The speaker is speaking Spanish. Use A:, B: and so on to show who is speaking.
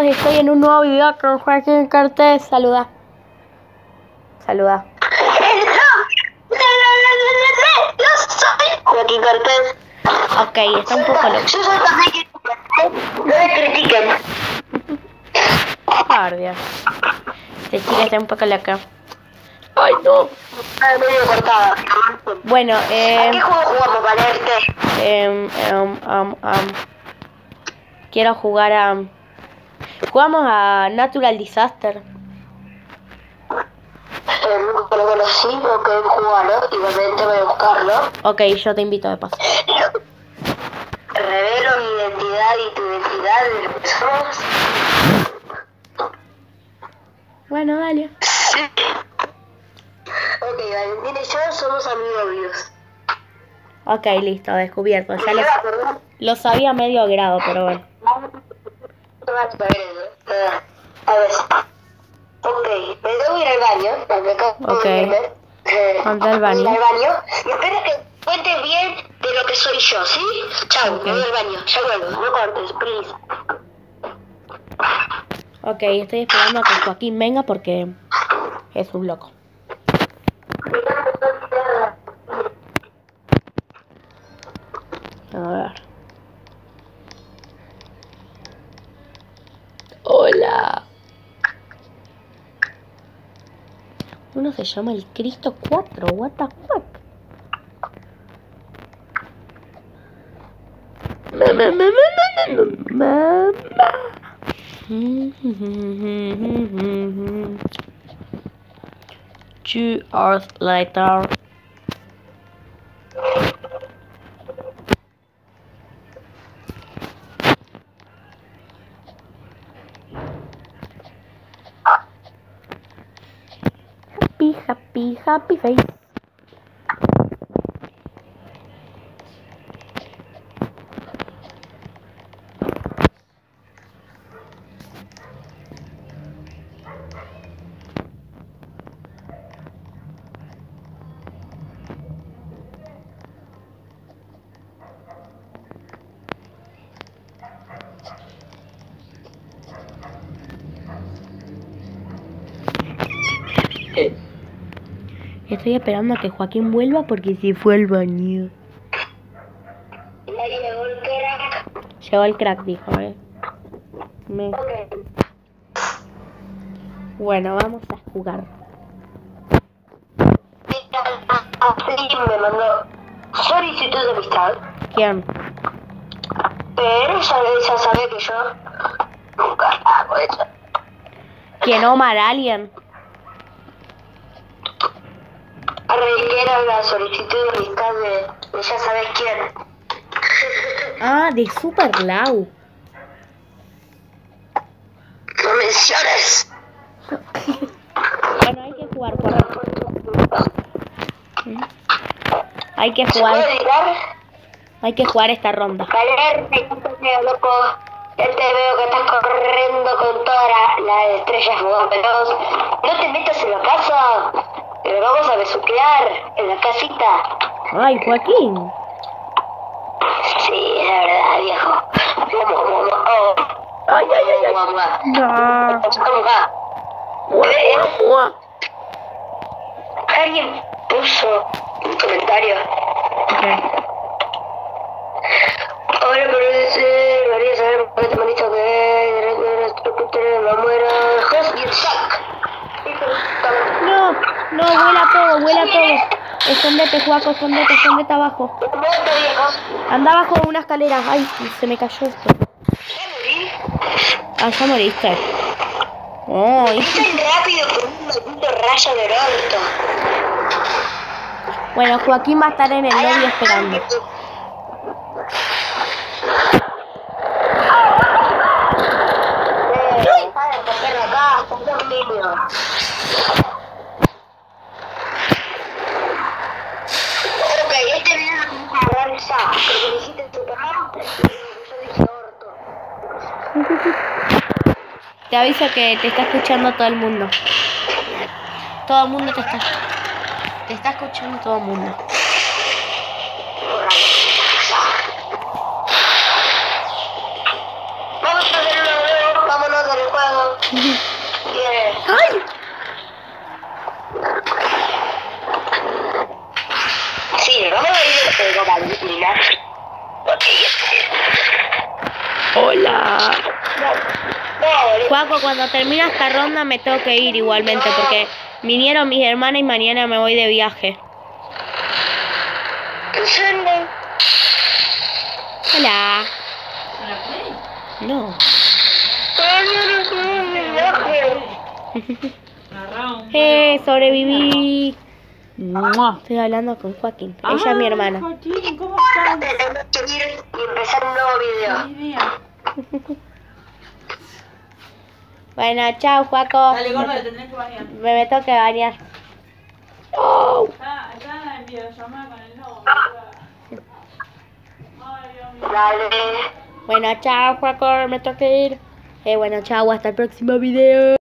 A: Estoy en un nuevo video con Joaquín Cortés. Saluda. Saluda.
B: Yo soy Joaquín Cortés.
A: Ok, está un poco loco.
B: Yo soy Joaquín Cortés. No me critiquen.
A: Guardia. Este chica está un poco loca. Ay, no.
B: Está medio cortada.
A: Bueno,
B: ¿A
A: eh,
B: qué juego jugamos, Valerte?
A: em, em, em, em, quiero jugar a... Jugamos a Natural Disaster.
B: Eh, nunca lo conocí, no quedé jugarlo. Igualmente voy a buscarlo.
A: Ok, yo te invito de paso.
B: Revelo mi identidad y tu identidad de lo que somos.
A: Bueno, dale.
B: Sí. Ok, Valentín y yo somos amigos.
A: Ok, listo, descubierto. Ya lo, lo sabía medio grado, pero bueno.
B: A ver. Ok, me debo ir al baño. porque acabo de
A: Ok.
B: irme. Eh,
A: Anda al baño.
B: al baño. Y espero que cuentes bien de lo que soy yo, ¿sí? Chao, me voy al baño. Ya vuelvo. No cortes, please.
A: Ok, estoy esperando a que Joaquín venga porque es un loco. A ver. Hola. Uno se llama el Cristo 4. What the fuck? Two hours later. happy face. Estoy esperando a que Joaquín vuelva porque se fue al baño.
B: Llegó el crack.
A: Llegó el crack, dijo, eh. Me-. Bueno, vamos a jugar.
B: Me mandó solicitud de amistad.
A: ¿Quién?
B: Pero ya, ya sabe que yo nunca hago eso.
A: ¿Quién Omar Alien?
B: Reitero la solicitud de amistad de, de ya sabes quién.
A: Ah, de Super Lau.
B: No menciones.
A: Bueno, hay que jugar, correcto. Hay que
B: ¿Se puede
A: jugar, hay que jugar esta ronda.
B: Valerte, loco. Ya te veo que estás corriendo con todas las las estrellas fugadas. No te metas en la casa. Que vamos a besuquear en la casita.
A: Ay, Joaquín.
B: Sí, es verdad, viejo. Vamos, vamos. Oh.
A: Ay, ay, ay, ay.
B: Vamos, vamos.
A: No.
B: Alguien puso un comentario.
A: Ok.
B: Ahora parece, María saber por qué te manito que la muera. Just get stuck.
A: No, no, vuela todo, vuela todo. Escondete, Juaco, escondete, escondete abajo. Anda abajo de una escalera. Ay, se me cayó esto. Ah, ya moriste.
B: Es tan rápido con un rayo de orto.
A: Bueno, Joaquín va a estar en el lobby esperando. Te aviso que te está escuchando todo el mundo. Todo el mundo te está te está escuchando todo el mundo.
B: Vamos a hacer una nueva, vámonos del juego. Yeah. ¡Ay! Sí, vamos a ir al juego, Ok,
A: Hola. Juaco, cuando termina esta ronda me tengo que ir igualmente porque vinieron mis hermanas y mañana me voy de viaje. Hola. No. Eh, sobreviví.
C: ¡Mua!
A: Estoy hablando con Joaquín. Ella es mi hermana.
C: Joaquín, ¿cómo estás?
B: Tenemos que ir y empezar un nuevo video.
C: Feliz día.
A: Bueno, chao, Joaco.
C: Dale, gordo, le tendrás que bañar.
A: Me, me tengo que bañar. Oh.
C: Está, está en videollamada con el lobo. Ay, Dios mío.
B: Dale.
A: Bueno, chao, Joaco. Me tengo que ir. Eh, bueno, chao. Hasta el próximo video.